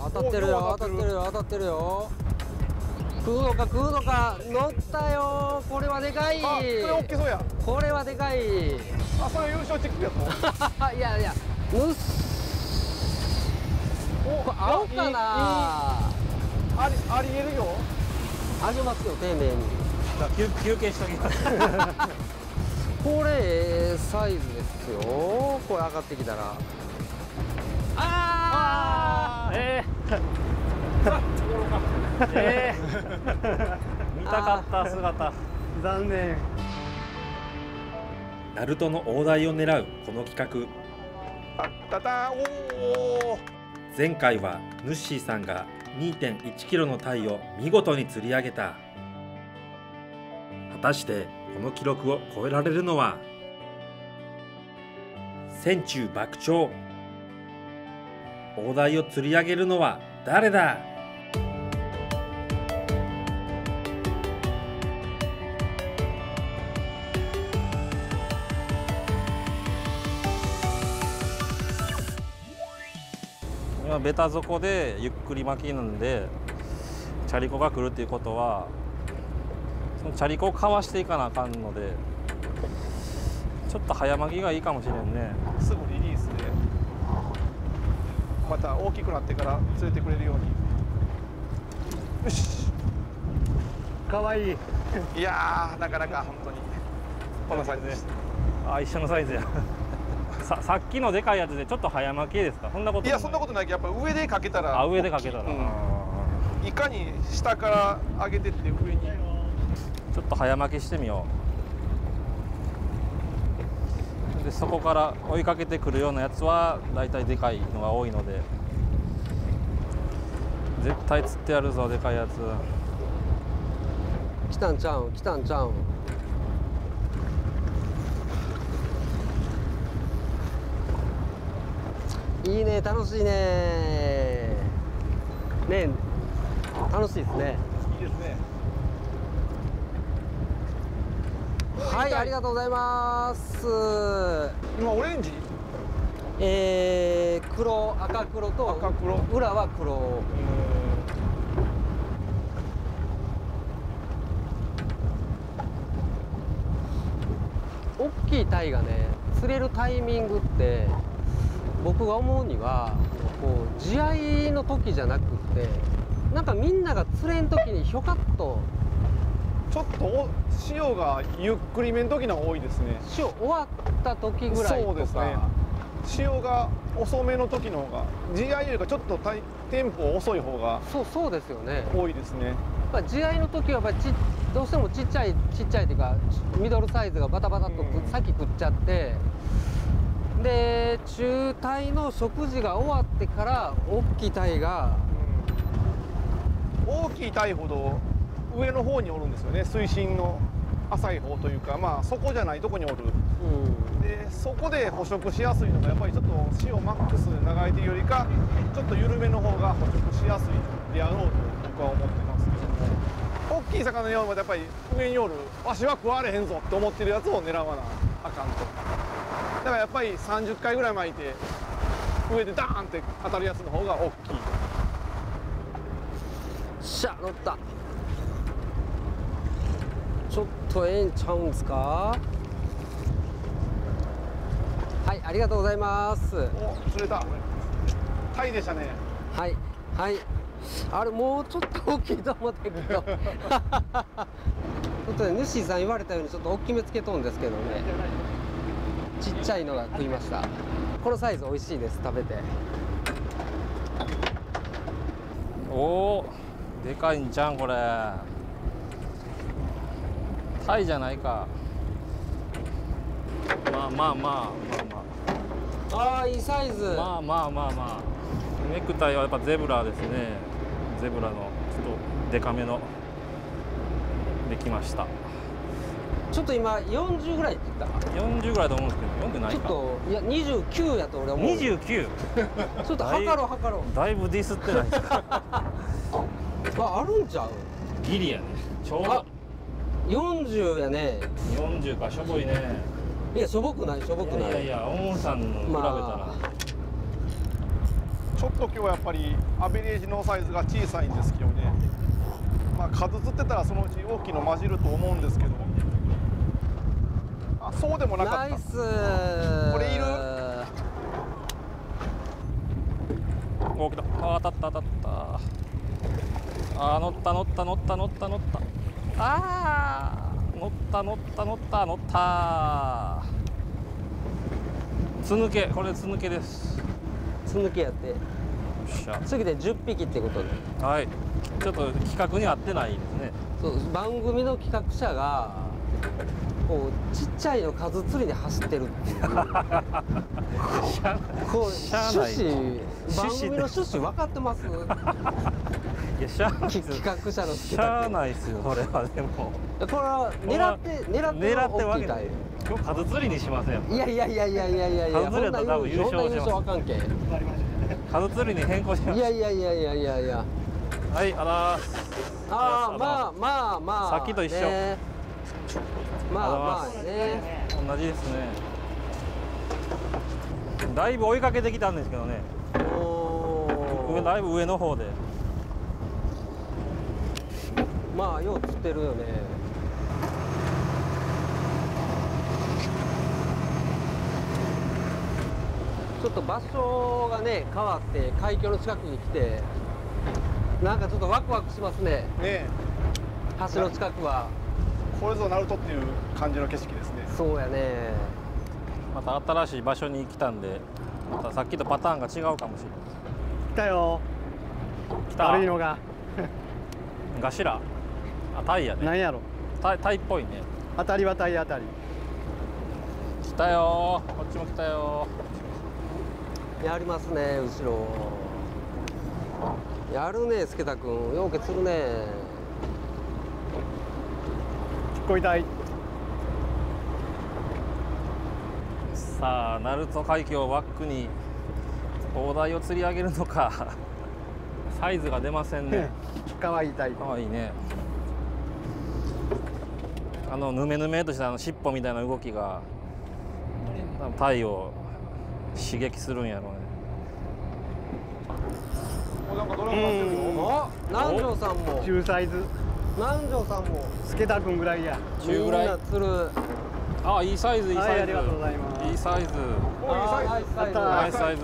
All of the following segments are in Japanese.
当たってるよ当たってる。よ当たってるよ。食うのか食うのか。乗ったよ。これはでかい。あそれ大きそうや。これはでかい。あそれ優勝チェックやと いやいや。ぬっおこれ青かな。ありありえるよ。あげますよ丁寧に。休休憩しときます。これええサイズですよ。これ上がってきたらえー、えー、見たかった姿。残念。ナルトの大台を狙うこの企画。前回はヌッシーさんが2.1キロのタイを見事に釣り上げた。果たしてこの記録を超えられるのは？千中爆鳥大台を釣り上げるのは誰だ?今ベタ底でゆっくり巻きなんでチャリコが来るっていうことはそのチャリコをかわしていかなあかんのでちょっと早巻きがいいかもしれんね。すぐリリースでまた大きくなってから連れてくれるように。よし。かわいい。いやーなかなか本当に。このサイズですあ一緒のサイズや。ささっきのでかいやつでちょっと早巻きですか？そんなことい。やそんなことない。けどやっぱ上でかけたらあ上でかけたら、うん。あいかに下から上げてって上に。ーちょっと早巻きしてみようでそこから追いかけてくるようなやつはだいたいでかいのが多いので。絶対釣ってやるぞでかいやつ。来たんちゃうん？来たんちゃうん？いいね楽しいね。ね楽しいですね。いいですねはいありがとうございます。今オレンジ？えー、黒赤黒と赤黒。裏は黒。大きいタイがね釣れるタイミングって僕が思うにはこう試合の時じゃなくってなんかみんなが釣れん時にひょかっとちょっとお潮がゆっくりめの時のが多いですね。潮終わった時ぐらいとか。そうですね。潮が遅めの時の方が GI よりかちょっとテンポ遅い方がそうそうですよね。多いですね。まあ、試合の時はやっぱりちどうしてもちっちゃいちっちゃいっていうかミドルサイズがバタバタとくうん。先食っちゃって。で中体の食事が終わってから大きい体が大きいタイほど上の方におるんですよね。水深の浅い方というかまあそこじゃないとこにおる。うん。でそこで捕食しやすいのがやっぱりちょっと潮マックス長いというよりかちょっと緩めの方が捕食しやすいであろうと僕は思ってますけども。大きい魚のようまでやっぱり上におるわしは食われへんぞって思ってるやつを狙わなあかんと。だからやっぱり30回ぐらい巻いて上でダーンって当たるやつの方が大きいしゃ乗ったちょっとええんちゃうんですか？はいありがとうございます。お釣れた。タイでしたね。はいはい。あれもうちょっと大きいと思ったけど。ちょっとねヌッシーさん言われたようにちょっと大きめつけとんですけどね。ちっちゃいのが食いました。このサイズ美味しいです食べて。おおでかいんちゃんこれタイじゃないか。まあまあまあまああ。いいサイズ、あまあまあまあまあ。まあネクタイはやっぱゼブラですね。ゼブラのちょっとデカめの。できました。ちょっと今40ぐらいって言っ40ぐらいだと思うんですけど読んでなたちょっといや29やと俺思う。ち29ょっと測ろう測ろう。だいぶディスってないですか？ああるんちゃう？ギリやね。ちょうあど40やね。40かしょぼいね。いやしょぼくないしょぼくない。いやいやいやオンさんの比べたら、ちちょっと今日はやっぱりアベレージのサイズが小さいんですけどね。まあ数釣ってたらそのうち大きいの混じると思うんですけど。あそうでもなかった。ナイス。これいる？お来た。あ当たった当たった。あー乗った乗った乗った乗った乗ったあー乗った乗った乗った乗った。つ抜けこれつ抜けです。よつ抜けやって。次で10匹ってことで。はい。ちょっと企画に合ってないですね。そう番組の企画者がこうちっちゃいの数釣りで走ってるっていう。こう趣旨番組の趣旨分かってます？いやしゃあないきです企画者のしゃあないですよそれはでも。これは狙って狙って狙ってわけで大きい今日数釣りにしませんいやいやいやいやいやいやいや数釣りだったら多分優勝します勝あかんけん。数釣りに変更します。いやいやいやいやいやいや。はいあらああまあまあまあさっきと一緒。ね。まあまああね。同じですね。だいぶ追いかけてきたんですけどね。おー。上だいぶ上の方でまあよう釣ってるよね。ちょっと場所がね変わって海峡の近くに来てなんかちょっとワクワクしますね。ねえ。橋の近くは。これぞナルトっていう感じの景色ですね。そうやね。また新しい場所に来たんでまたさっきとパターンが違うかもしれ来たよ。ない来た。悪いのが。ガシラあタイやね。何やろ。タイタイっぽいね。当たりは体当たり。来たよー。こっちも来たよやりますね後ろ。やるね助太君。ようけ釣るね。聞こえたい。さあ鳴門海峡をバックに大台を釣り上げるのか。サイズが出ませんね。かわいいタイかわいいねあのヌメヌメとしたあの尻尾みたいな動きが多分タイを刺激するんやろうね。おなん。かドラゴンしてるよあ南條さんも。中サイズ。南條さんも。助太君ぐらいや。中ぐらい。みんな釣る。あいいサイズいいサイズ、はいありがとうございます。いいサイズ。おいあサイズ。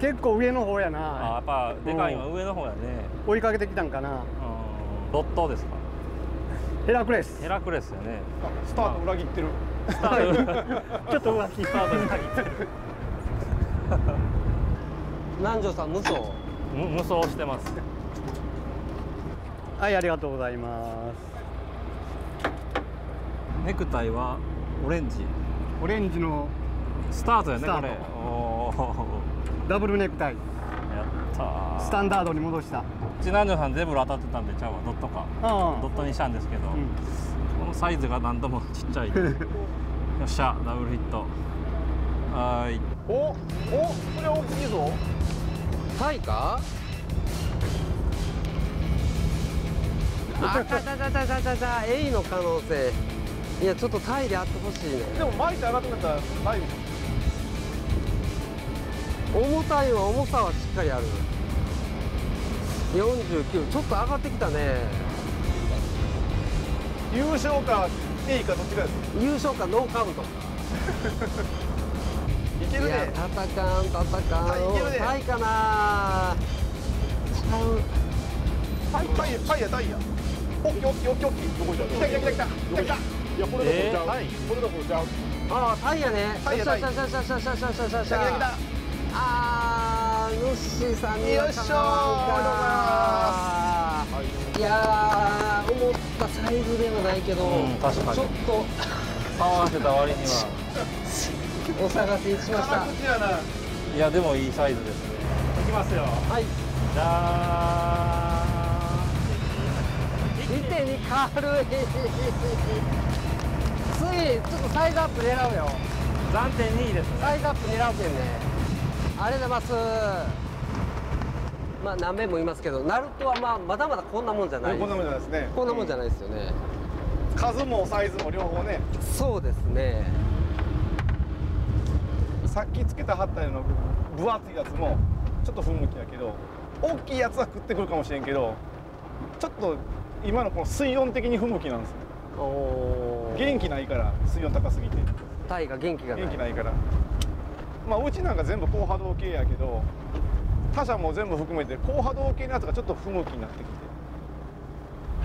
結構上の方やあやなっぱでかいのは上の方やね。追いかけてきたんかな。うん。ドットですかヘラクレス。ヘラクレスよね。スタート裏切ってる。スタートちょっと浮気スタートに限ってる。南條さん無双。無無双してます。はいありがとうございます。ネクタイはオレンジ。オレンジのスタートやねスタート。これダブルネクタイスタンダードに戻した。うち南條さんゼブラ当たってたんでちゃうわ。ドットか。あドットにしたんですけど、うん。このサイズが何ともちっちゃい。よっしゃダブルヒット。はーい。おおこれ大きいぞ。タイか？あたたたたたたたエイの可能性。いやちょっとタイであってほしいね。でも巻いて上がってたらないでし重たいは重さはしっかりある。49ちょっと上がってきたね。ょ優勝か A かどっちかです優勝かノーカウント。いけるいやね戦かん戦かんタイいけるね。タイかな。ちゃう。タイタイタイやタイや。オッケーオッケーオッケーオッケー。どこ行った来た来た来た。来た来た？来た。いやこれどころちゃう、えー？タイこれどころちゃうああタイやね。タイやタイ。よっしゃよっしゃよっしゃよあーヌッシーさんにはよっしゃーかなわんかいやー思ったサイズではないけど、うん確かに。ちょっと合わせた割には。お探ししました。いやでもいいサイズですね。いきますよ。はい。じゃ見てに軽 い次ちょっとサイズアップ狙うよ。暫定2位ですね。サイズアップ狙うけんねありがとうございます。まあ何遍も言いますけどナルトはまあまだまだこんなもんじゃない。こんなもんじゃないですね。こんなもんじゃないですよね、数もサイズも両方ね。そうですね。さっきつけたはったような分厚いやつもちょっと不向きやけど大きいやつは食ってくるかもしれんけどちょっと今のこの水温的に不向きなんですよ。おー。元気ないから水温高すぎて。タイが元気がない。元気ないからまあうちなんか全部高波動系やけど他社も全部含めて高波動系のやつがちょっと不向きになってきて。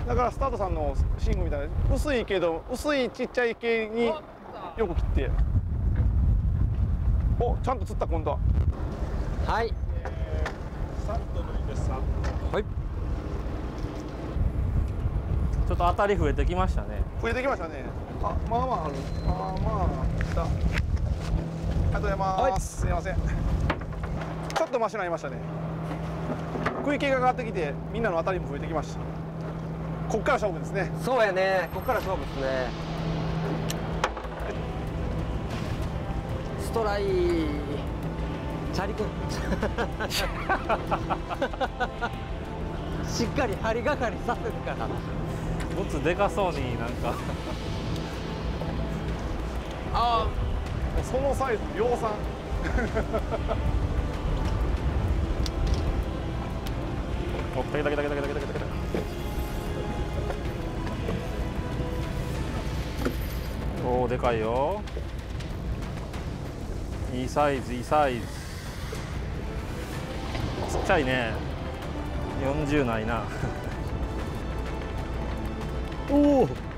だからスタートさんのシングみたいな薄いけど薄いちっちゃい系によく切って。おちゃんと釣った今度は。はい。さっと抜いてさはい。ちょっと当たり増えてきましたね。増えてきましたね。あまあまあある。まあまあ来た。ありがとうございます、すいません。ちょっとマシになりましたね。食い気が上がってきてみんなの当たりも増えてきました。こっから勝負ですね。そうやね。ここから勝負ですね。ストライチャリコしっかり針がかりさせるから。ごつでかそうになんか。あそのサイズ量産。おったけたけたけたけたけたけたけた。おおでかいよ。いいサイズいいサイズ。ちっちゃいね。40ないな。おおお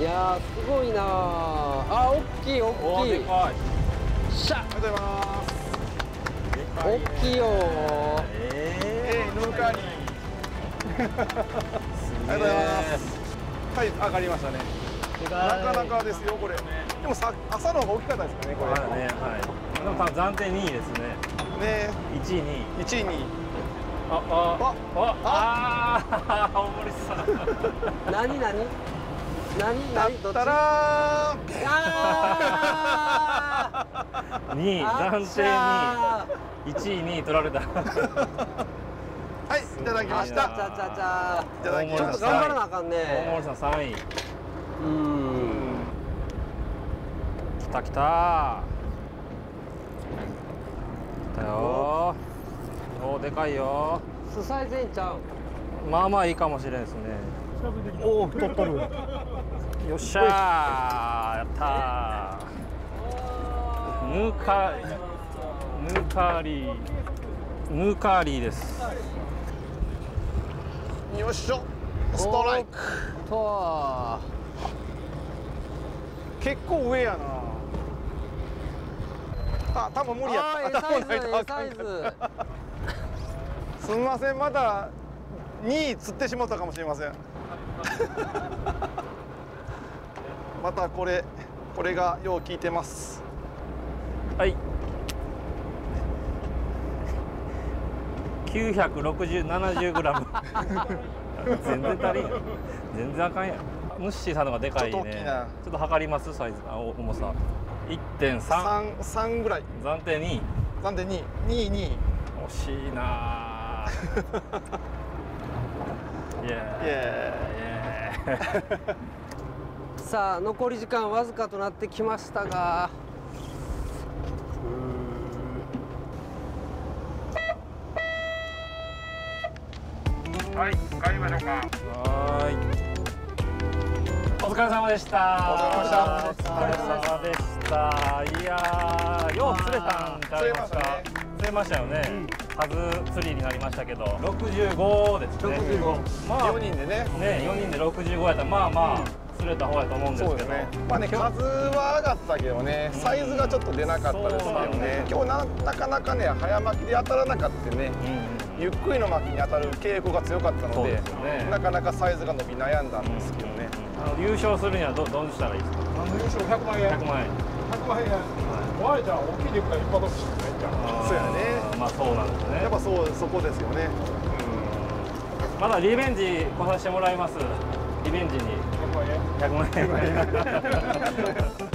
いやーすごいなー。あ大きい大きい。おおでかい。しゃありがとうございます。大きいよー。えー、ヌーカーニー。ありがとうございます。はい上がりましたね。なかなかですよこれ。でもさ朝の方が大きかったですかねこれ。はいねはいでも多分暫定2位ですね。ね。1位2位。1位にああ。ああ。あ 大森さん何何？何だったらあ2 位ー暫定2あ位1位2位取られた。はいいただきました。ちゃちゃちゃちゃいただきました。ちょっと頑張らなあかん大ね森さん3位。うん。来た来た来たよおーでかいよスサイズええんちゃう。まあまあいいかもしれんですね。おお太っとるよっしゃーやったー。ヌーカヌーカーリー。ヌーカーリーです。よっしょ。ストライク。と結構上やな。あ多分無理やった。サイズええ多分ないとあかサイんすみません。まだ2位釣ってしまったかもしれません またこれこれがよう効いてます。はい。96070グラム。全然足りん全然あかんや。んムッシーさんの方がでかいね。ちょっと測ります？サイズあお重さ。1.3 3, 3ぐらい。暫定2位なんで2位2位2位惜しいなぁイエー。イイエー。イさあ残り時間わずかとなってきましたが。はい帰りましょうか。はーい。お疲れ様でした。お疲れ様でした。お疲れ様でした。いやーよう釣れたんちゃいますか。釣れましたね。釣れましたよね、数釣りになりましたけど。65ですね。65まあ4人でね。ね4人で65やったらまあまあ釣れた方やと思うんですけど。そうですね。まあね数は上がったけどねサイズがちょっと出なかったですけどね。今日ななかなかね早巻きで当たらなかったねうんゆっくりの巻きに当たる傾向が強かったのでね。なかなかサイズが伸び悩んだんですけどね、あの優勝するにはどどうしたらいいですか？あの優勝100万円。100万円100万円。怖いじゃん大きいでかい一発しかないじゃん。そうやねまあそうなんですね。やっぱそうそこですよね。まだリベンジ来させてもらいます。リベンジに100万円100万円